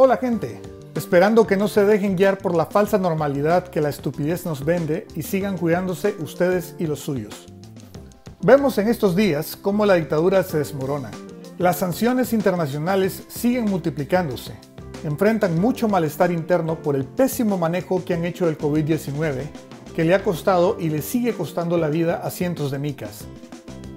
Hola gente, esperando que no se dejen guiar por la falsa normalidad que la estupidez nos vende y sigan cuidándose ustedes y los suyos. Vemos en estos días cómo la dictadura se desmorona. Las sanciones internacionales siguen multiplicándose. Enfrentan mucho malestar interno por el pésimo manejo que han hecho del COVID-19, que le ha costado y le sigue costando la vida a cientos de micas.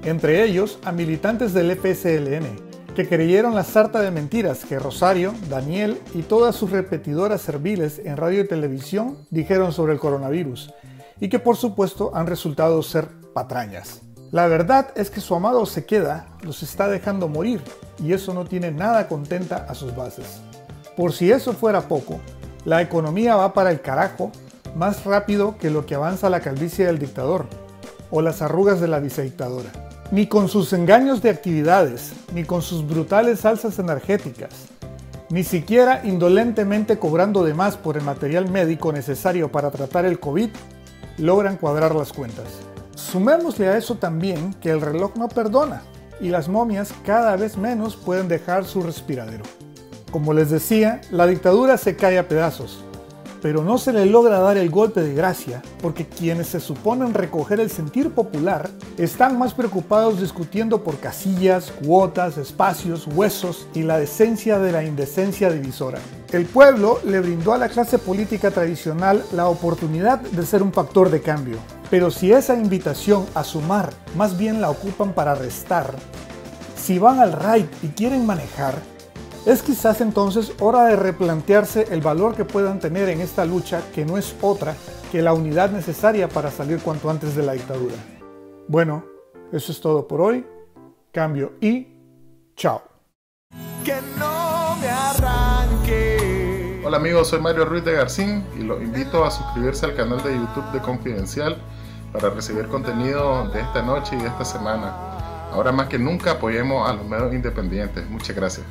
Entre ellos a militantes del FSLN, que creyeron la sarta de mentiras que Rosario, Daniel y todas sus repetidoras serviles en radio y televisión dijeron sobre el coronavirus, y que por supuesto han resultado ser patrañas. La verdad es que su amado se queda, los está dejando morir, y eso no tiene nada contenta a sus bases. Por si eso fuera poco, la economía va para el carajo más rápido que lo que avanza la calvicie del dictador, o las arrugas de la vicedictadora. Ni con sus engaños de actividades, ni con sus brutales salsas energéticas, ni siquiera indolentemente cobrando de más por el material médico necesario para tratar el COVID, logran cuadrar las cuentas. Sumémosle a eso también que el reloj no perdona y las momias cada vez menos pueden dejar su respiradero. Como les decía, la dictadura se cae a pedazos, pero no se le logra dar el golpe de gracia porque quienes se suponen recoger el sentir popular están más preocupados discutiendo por casillas, cuotas, espacios, huesos y la decencia de la indecencia divisora. El pueblo le brindó a la clase política tradicional la oportunidad de ser un factor de cambio, pero si esa invitación a sumar más bien la ocupan para restar, si van al right y quieren manejar, es quizás entonces hora de replantearse el valor que puedan tener en esta lucha que no es otra que la unidad necesaria para salir cuanto antes de la dictadura. Bueno, eso es todo por hoy. Cambio y chao. Que no me arranque. Hola amigos, soy Mario Ruiz de Garcín y los invito a suscribirse al canal de YouTube de Confidencial para recibir contenido de esta noche y de esta semana. Ahora más que nunca apoyemos a los medios independientes. Muchas gracias.